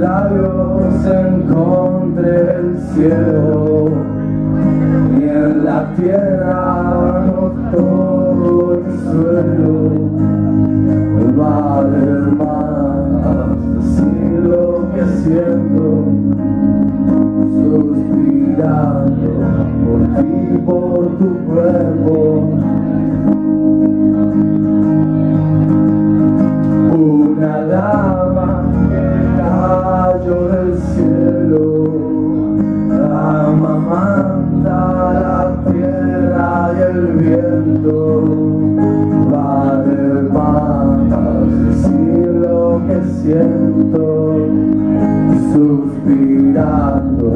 labios encontré el cielo y en la tierra no por tu cuerpo. Una dama del cielo, amamanta la tierra y el viento, vale más decir lo que siento, suspirando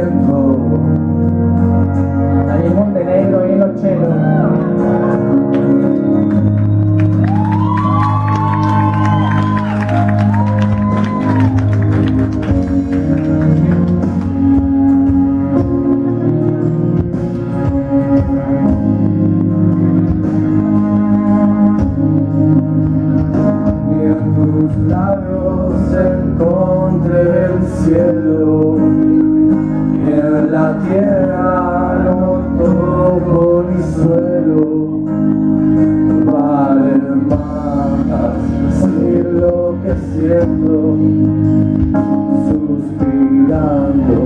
tu suelo vale más decir lo que siento suspirando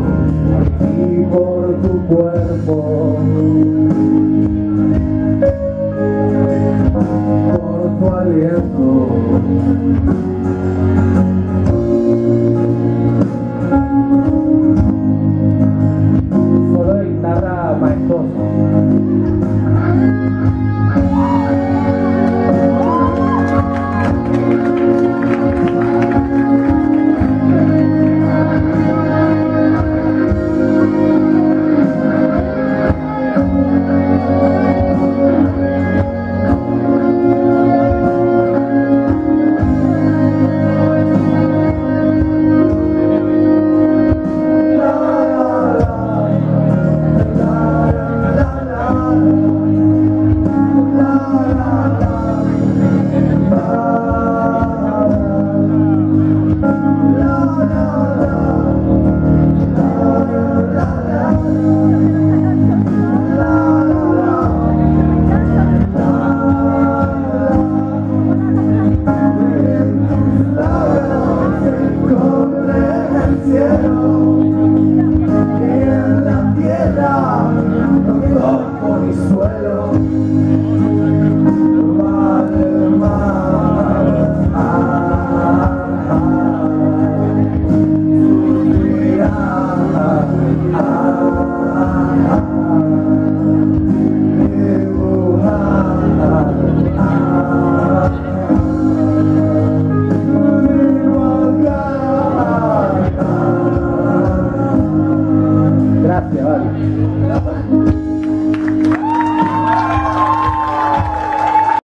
ti por tu cuerpo. Por tu aliento cielo